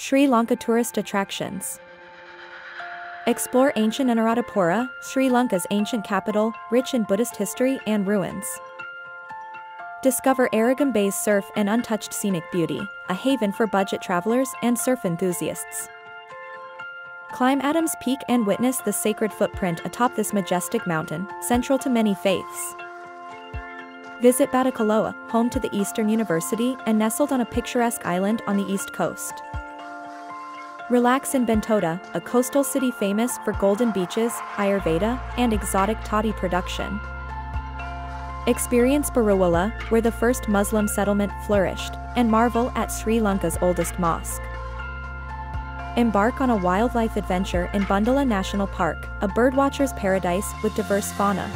Sri Lanka tourist attractions. Explore ancient Anuradhapura, Sri Lanka's ancient capital, rich in Buddhist history and ruins. Discover Arugam Bay's surf and untouched scenic beauty, a haven for budget travelers and surf enthusiasts. Climb Adams Peak and witness the sacred footprint atop this majestic mountain, central to many faiths. Visit Batticaloa, home to the Eastern University and nestled on a picturesque island on the east coast. Relax in Bentota, a coastal city famous for golden beaches, Ayurveda, and exotic toddy production. Experience Beruwala, where the first Muslim settlement flourished, and marvel at Sri Lanka's oldest mosque. Embark on a wildlife adventure in Bundala National Park, a birdwatcher's paradise with diverse fauna,